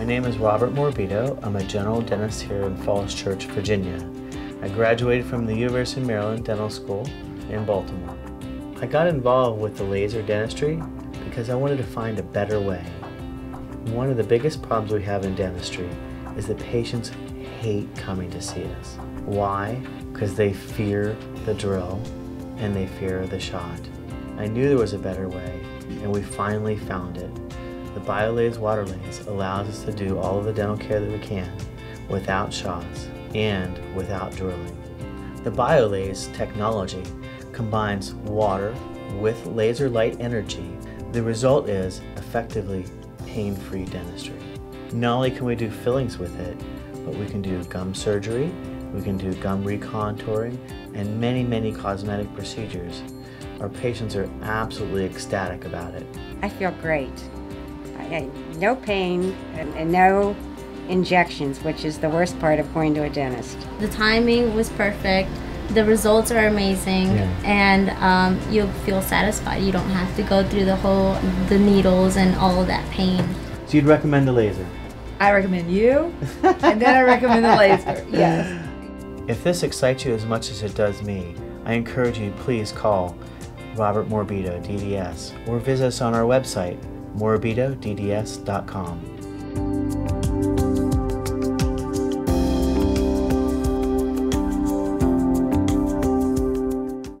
My name is Robert Morabito. I'm a general dentist here in Falls Church, Virginia. I graduated from the University of Maryland Dental School in Baltimore. I got involved with the laser dentistry because I wanted to find a better way. One of the biggest problems we have in dentistry is that patients hate coming to see us. Why? Because they fear the drill and they fear the shot. I knew there was a better way and we finally found it. The BioLase Waterlase allows us to do all of the dental care that we can without shots and without drilling. The BioLase technology combines water with laser light energy. The result is effectively pain-free dentistry. Not only can we do fillings with it, but we can do gum surgery, we can do gum recontouring, and many, many cosmetic procedures. Our patients are absolutely ecstatic about it. I feel great. I, no pain and, and no injections, which is the worst part of going to a dentist. The timing was perfect. The results are amazing, Yeah. and um, you'll feel satisfied. You don't have to go through the whole the needles and all of that pain. So you'd recommend the laser? I recommend you, and then I recommend the laser. Yes. If this excites you as much as it does me, I encourage you please call Robert Morabito, DDS, or visit us on our website, morbidodds.com.